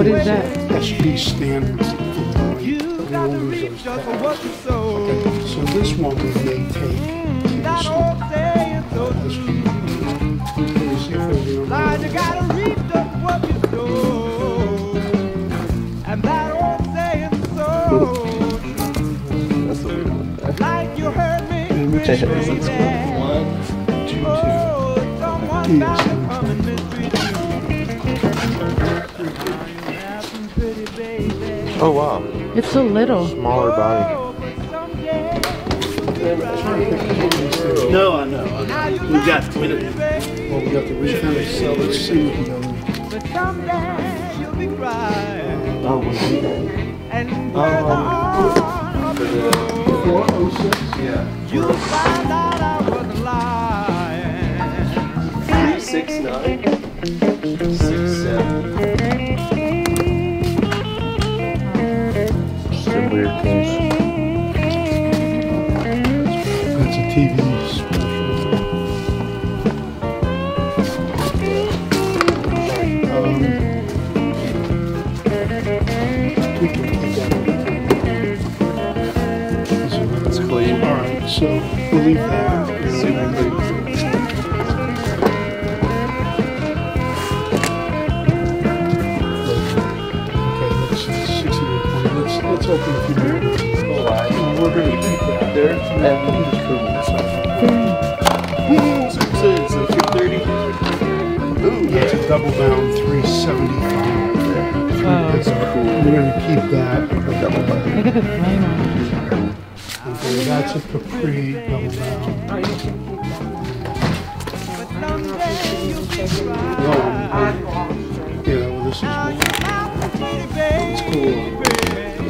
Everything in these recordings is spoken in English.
What is that? SP standards. So this one we may take to the store. This one. Let me see if there's any- Lord, you gotta reap just what you sow. And that old saying so. That's the weird one. Like you heard me. And which is baby. One, two, two. Oh, Oh wow, It's so little. smaller body. No, I know. I know. We got we don't- Well, we got the refinish, so let's see what we got. but someday you'll be crying. Oh, we do. And where the arm of the road, Four oh six? you'll find out I was lying. Six nine. Six seven. Weird things. That's a TV special. Um, we can keep that. It's clean. All right, so we'll leave that. Let's, let's a few more. Oh, We're gonna keep that. There. And let me just prove this. So, so, so 230. Ooh, That's yeah. a double down 375. Wow. That's cool. We're gonna keep that. Double button. Look at the flame on it. Okay, that's a Capri double down. But someday you'll be crying. No,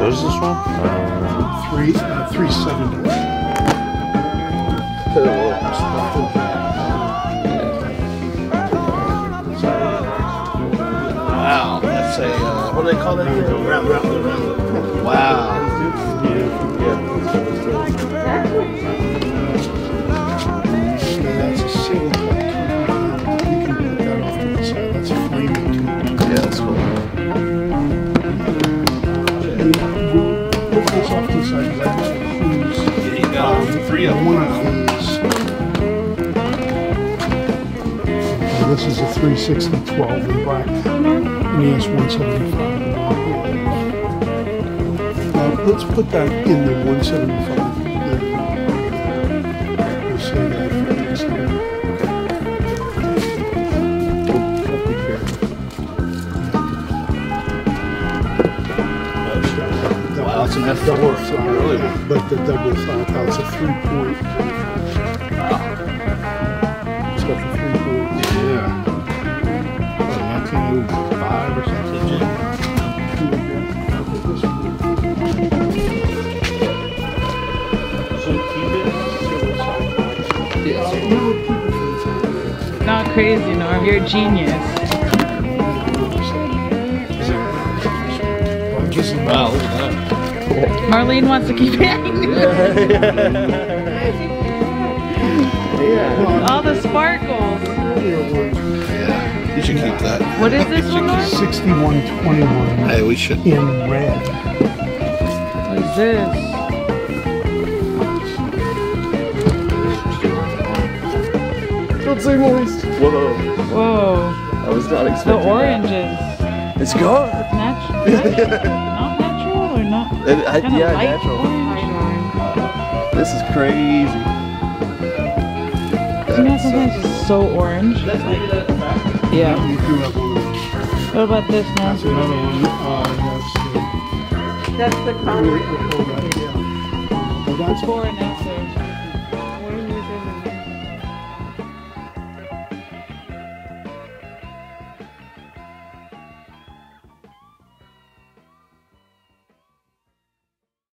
What is this one? Uh, Three, uh, 370. Wow, that's a uh, what do they call that? Round, round, round. Wow. Three one of these. This is a 360 12 in black. Has 175 in black. Now, let's put that in the 175. Wow, it's an F4. Double flat, but the double flat, that's a three point. It's got the three point. Yeah. What, 1905 or something? Not crazy, Norm. You're a genius. Wow, look at that. Marlene wants to keep it. All the sparkles. Yeah, You should keep that. What is this one, Sixty-one twenty-one Hey, we should. in red. What is this? Don't say moist. Whoa. Whoa. I was not expecting The oranges. that. It's gone. Natural. not natural or not? It- I- Kinda yeah, light natural. orange. This is crazy. You know, That's so sometimes it's so orange. Let's leave it at the back. Yeah. We do have one of those. What about this now? That's another one, uh, that's, uh, the we'll, concrete. we'll pull that, yeah. Well, that's Four and a